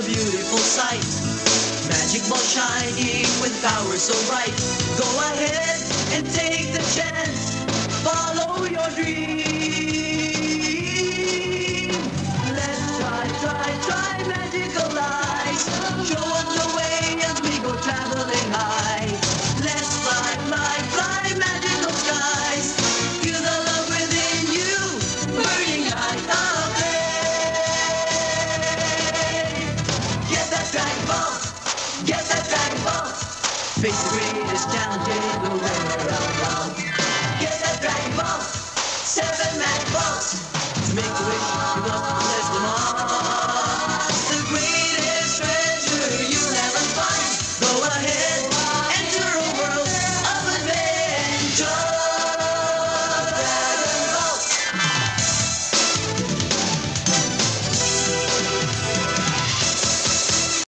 a beautiful sight. Magic ball shining with power so bright. Go ahead and take the chance. Follow your dream. Get that Dragon Ball. Face the greatest challenge in the world. Get that Dragon Ball, seven magic balls. To make a wish,